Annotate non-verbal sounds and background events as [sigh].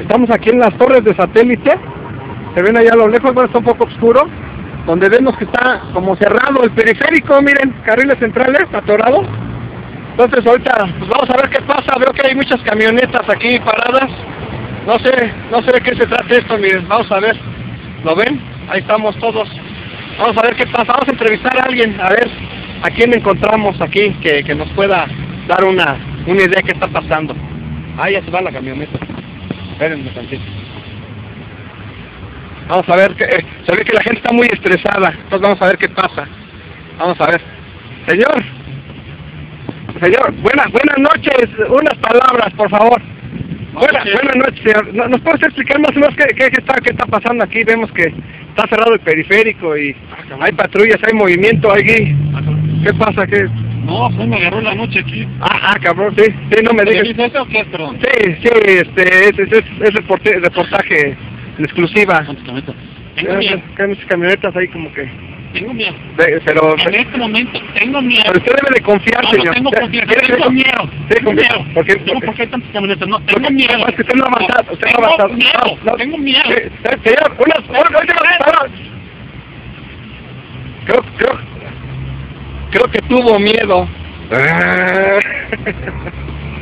Estamos aquí en las torres de satélite. Se ven allá a lo lejos, bueno, está un poco oscuro. Donde vemos que está como cerrado el periférico, miren, carriles centrales, atorado. Entonces ahorita pues vamos a ver qué pasa. Veo que hay muchas camionetas aquí paradas. No sé, no sé de qué se trata esto, miren, vamos a ver. ¿Lo ven? Ahí estamos todos. Vamos a ver qué pasa. Vamos a entrevistar a alguien, a ver a quién encontramos aquí que, que nos pueda dar una, una idea de qué está pasando. Ahí ya se va la camioneta. Espérenme tantito. Vamos a ver, que, eh, se ve que la gente está muy estresada, entonces vamos a ver qué pasa. Vamos a ver. Señor, señor, buenas buenas noches, unas palabras, por favor. Buenas, buenas noches, señor. ¿No- ¿Nos puedes explicar más o menos qué, qué, qué está, qué está pasando aquí? Vemos que está cerrado el periférico y hay patrullas, hay movimiento aquí. ¿Qué pasa? ¿Qué? No, pues me agarró la noche aquí. Ah, ah, cabrón, sí, sí, no me ¿Te digas. dice eso o qué, perdón? Sí, sí, este, es, es, es, es reporte- reportaje en exclusiva. ¿Cuántas camionetas? Tengo miedo, hay muchas camionetas ahí como que... tengo miedo. de- pero, En este momento tengo miedo. pero usted debe de confiar, No, no señor. tengo ¿Quiere- confianza, tengo miedo. Sí, Tengo confianza. miedo. Porque, Digo, ¿por qué tantas camionetas? No, tengo miedo. no, es que usted no ha avanzado, usted no ha Tengo avanzado. miedo, No, no. tengo miedo. Señor, unas, unas últimas palabras. Creo, creo, creo que tuvo miedo. [laughs]